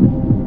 you